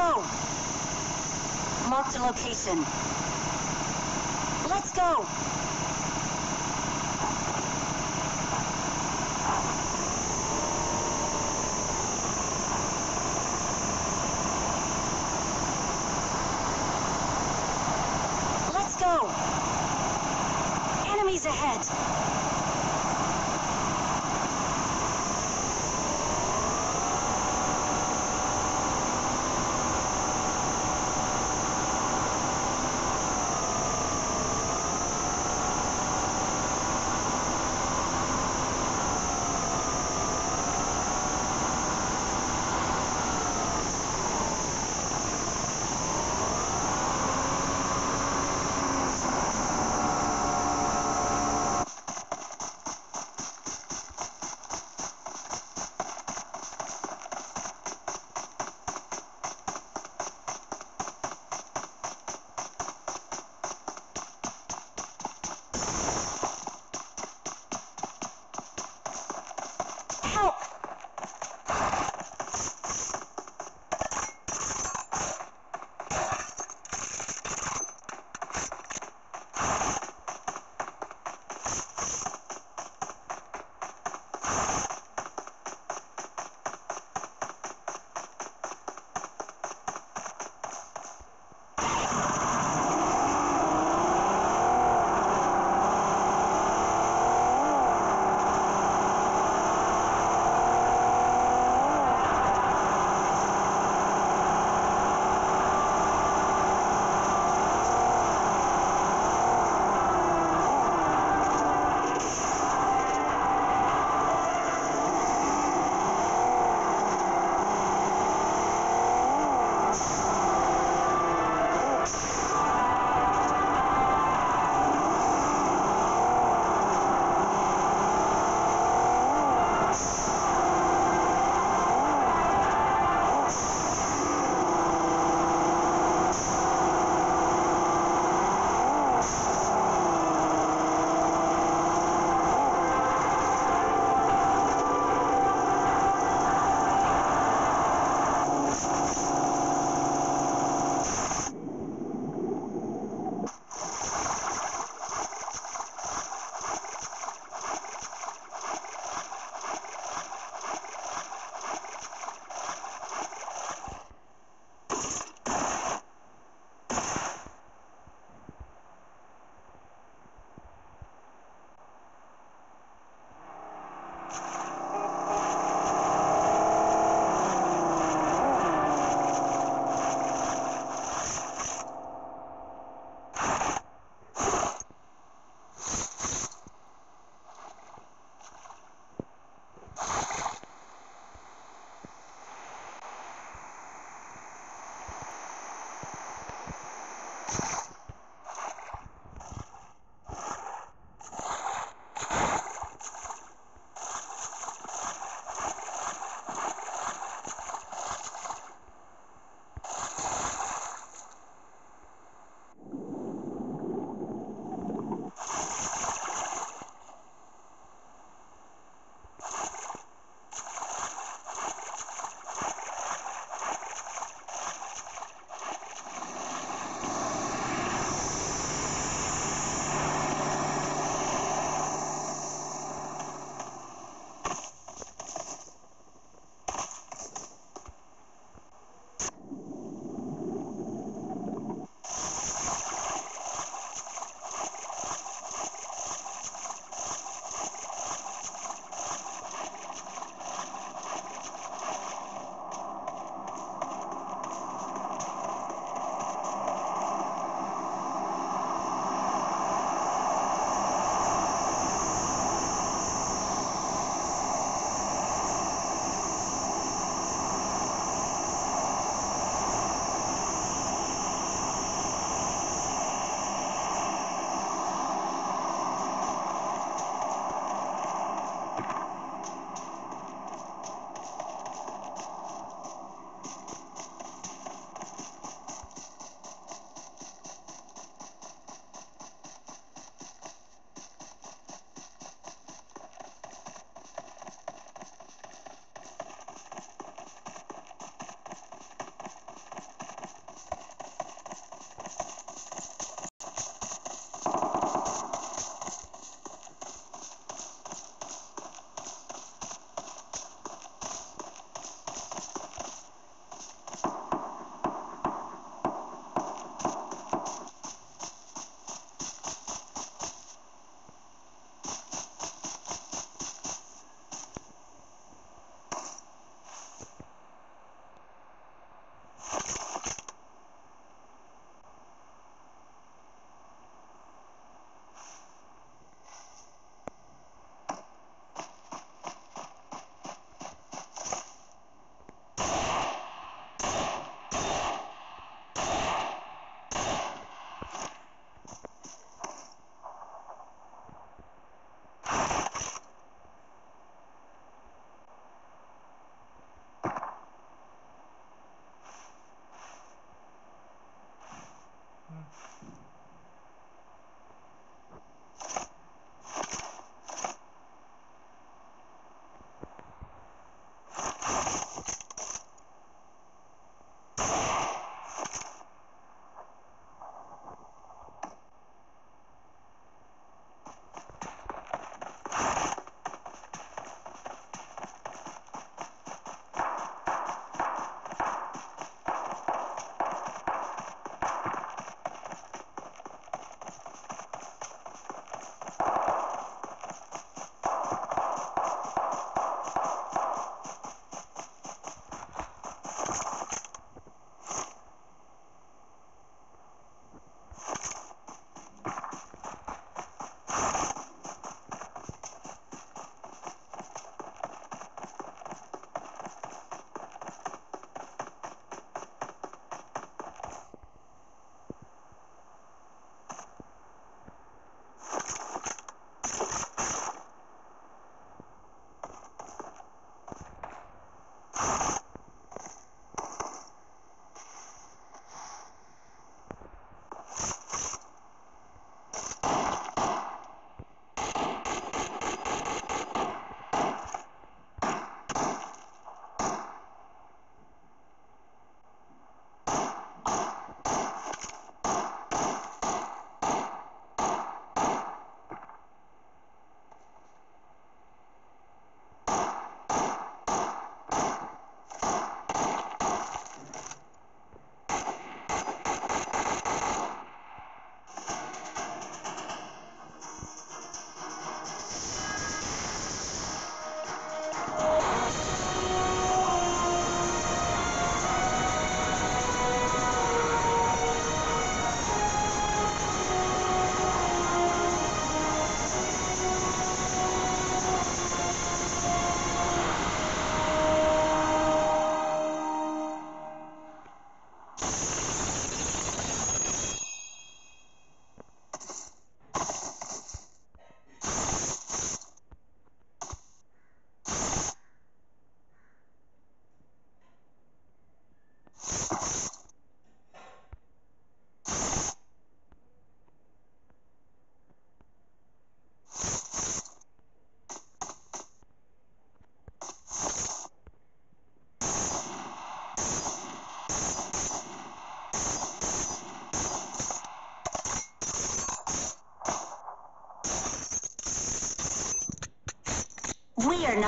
go! Marked a location. Let's go!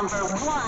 Number one.